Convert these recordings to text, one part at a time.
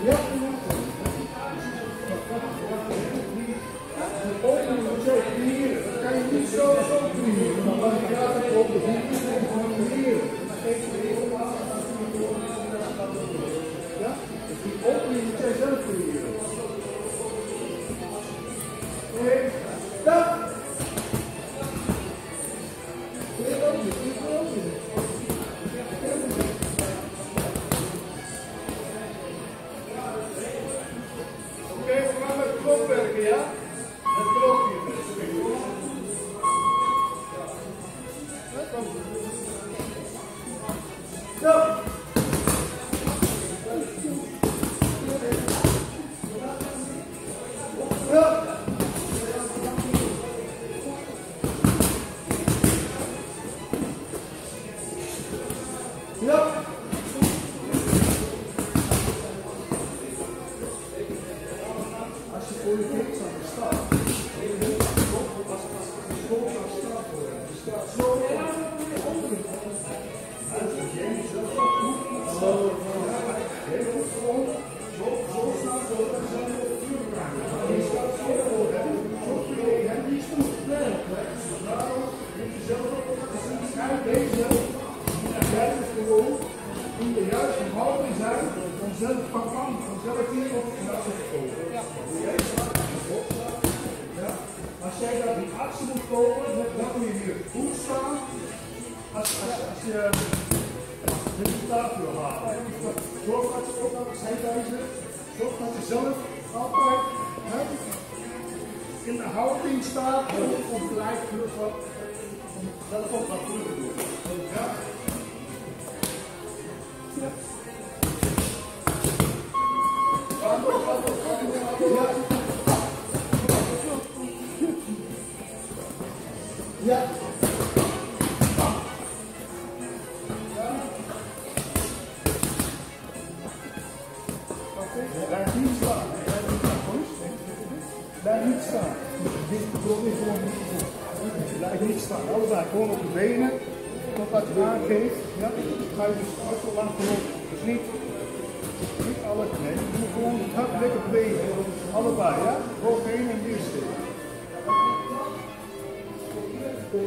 die opening moet jij zelf creëren. Yeah. Zelf van kan, om zelf hier op de actie te komen. Hoe jij staat, opstaat, ja. Als jij daar die actie moet komen, dan moet je hier goed staan. Als, als, als je het resultaat wil halen. Zorg dat je ook het zijwijzen, zorg dat je zelf altijd in de houding staat om gelijk terug wat, om zelf ook wat terug te doen. Ja. Blijf niet staan. Blijf niet staan. Dit probeer gewoon niet te. Blijf niet staan. Allebei gewoon op de benen. Totdat je aangeeft. Ja. Ga je dus ook zo lang genoeg. Dus niet, niet alle nee. Je moet gewoon hart lekker bewegen. Allebei, ja. Heen en weer steken. Ja,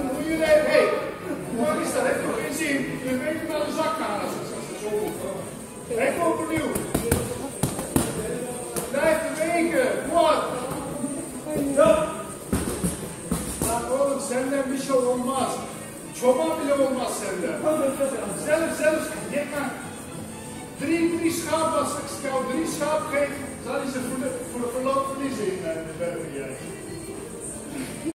moet je even, hé, wat is dat? Heeft nog geen zin? Je weet naar de zak gaan als het zo moet. Even opnieuw. Blijf bewegen. Wat? Ja. Bak oğlum senden bir şey olmaz. Çoban bile olmaz senden. Zelf, zelfs, yetme. Drie, drie schaap, schaap geef, zal hij ze voor de, voor de verloop verliezen in de bergen.